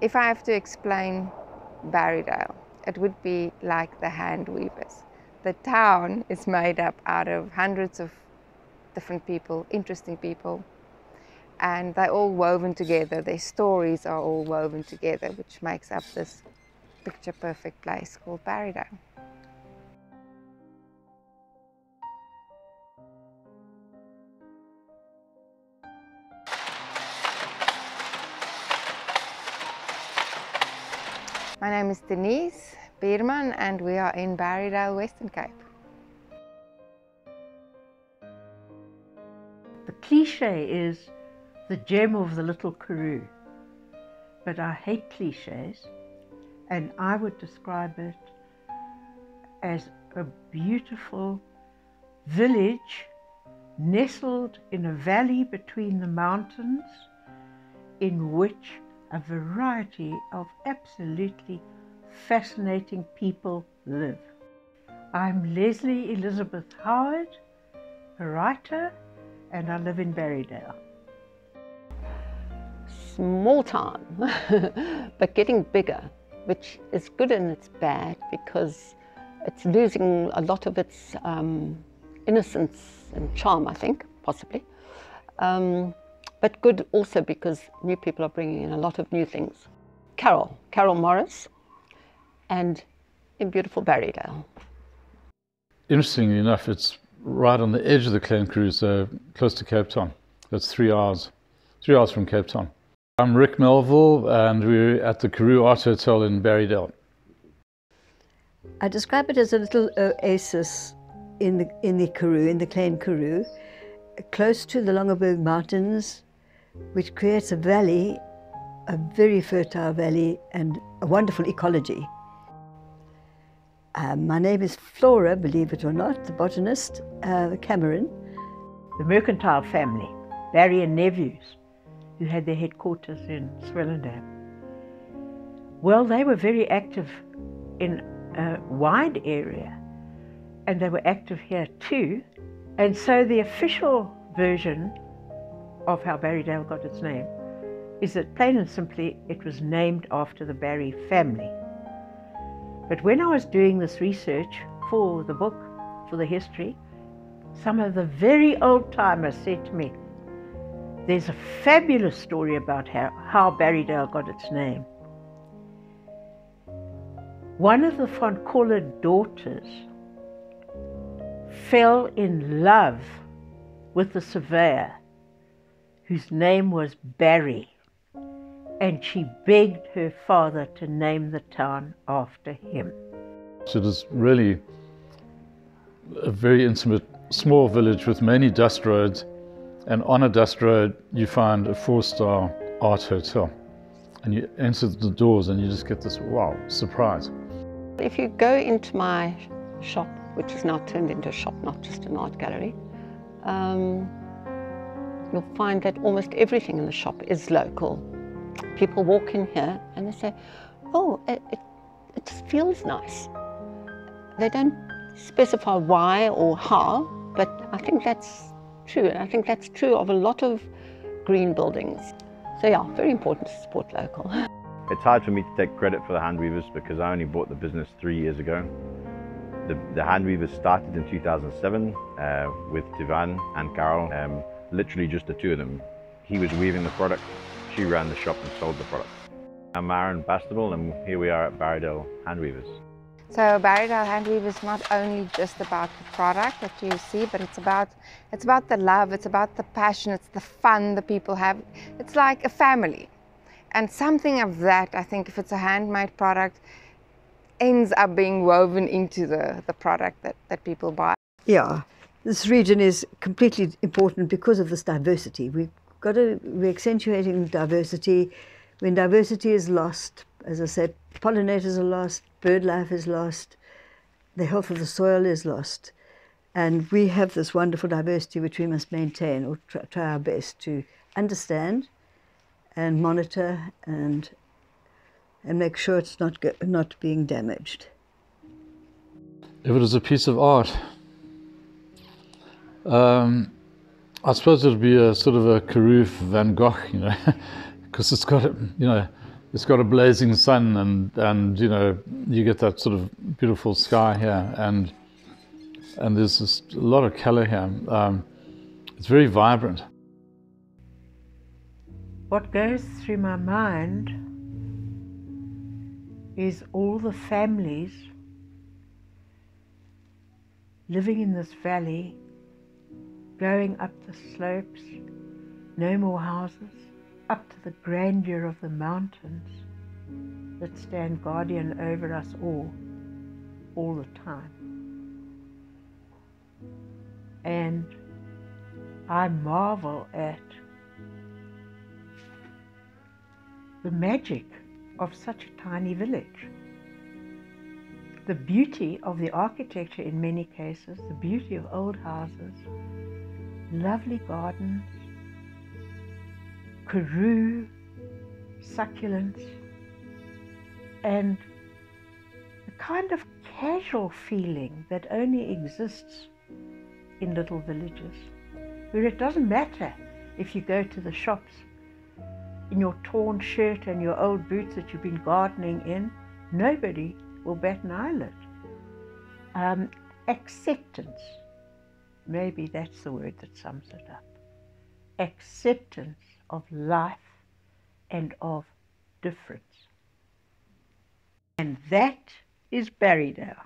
If I have to explain Barrydale, it would be like the hand weavers. The town is made up out of hundreds of different people, interesting people, and they're all woven together. Their stories are all woven together, which makes up this picture perfect place called Barrydale. My name is Denise Bierman and we are in Barrydale, Western Cape. The cliche is the gem of the little Karoo, but I hate cliches and I would describe it as a beautiful village nestled in a valley between the mountains in which a variety of absolutely fascinating people live. I'm Leslie Elizabeth Howard, a writer, and I live in Barrydale. Small town, but getting bigger, which is good and it's bad because it's losing a lot of its um, innocence and charm, I think, possibly. Um, but good also because new people are bringing in a lot of new things. Carol, Carol Morris, and in beautiful Barrydale. Interestingly enough, it's right on the edge of the Klein Karoo, so close to Cape Town. That's three hours, three hours from Cape Town. I'm Rick Melville, and we're at the Karoo Art Hotel in Barrydale. I describe it as a little oasis in the in the Karoo, in the Klein Karoo, close to the Langeberg Mountains, which creates a valley, a very fertile valley and a wonderful ecology. Um, my name is Flora, believe it or not, the botanist, uh, Cameron. The mercantile family, Barry and nephews, who had their headquarters in Swellendam. Well, they were very active in a wide area, and they were active here too. And so the official version of how Barrydale got its name is that plain and simply it was named after the Barry family. But when I was doing this research for the book, for the history, some of the very old timers said to me, There's a fabulous story about how, how Barrydale got its name. One of the Foncola daughters fell in love with the surveyor whose name was Barry, and she begged her father to name the town after him. So it is really a very intimate, small village with many dust roads, and on a dust road you find a four-star art hotel. And you enter the doors and you just get this wow surprise. If you go into my shop, which is now turned into a shop, not just an art gallery, um, you'll find that almost everything in the shop is local. People walk in here and they say, oh, it, it, it just feels nice. They don't specify why or how, but I think that's true. And I think that's true of a lot of green buildings. So yeah, very important to support local. It's hard for me to take credit for the hand weavers because I only bought the business three years ago. The, the hand weavers started in 2007 uh, with Tivan and Carol. Um, literally just the two of them. He was weaving the product, she ran the shop and sold the product. I'm Aaron Bastable and here we are at Barrydale Handweavers. So Barrydale Handweave is not only just about the product that you see, but it's about it's about the love, it's about the passion, it's the fun the people have. It's like a family. And something of that, I think if it's a handmade product, ends up being woven into the, the product that, that people buy. Yeah, this region is completely important because of this diversity. We've got to, we're accentuating diversity. When diversity is lost, as I said, pollinators are lost, bird life is lost, the health of the soil is lost. And we have this wonderful diversity which we must maintain or try, try our best to understand and monitor and, and make sure it's not, not being damaged. If it is a piece of art, um, I suppose it would be a sort of a Karoo Van Gogh, you know, because it's got, you know, it's got a blazing sun and and you know you get that sort of beautiful sky here and and there's just a lot of color here. Um, it's very vibrant. What goes through my mind is all the families living in this valley, going up the slopes, no more houses, up to the grandeur of the mountains that stand guardian over us all, all the time. And I marvel at the magic of such a tiny village. The beauty of the architecture in many cases, the beauty of old houses, lovely gardens, karoo, succulents, and a kind of casual feeling that only exists in little villages, where it doesn't matter if you go to the shops in your torn shirt and your old boots that you've been gardening in, nobody will bat an eyelid. Um, acceptance, maybe that's the word that sums it up. Acceptance of life and of difference. And that is Barrydale.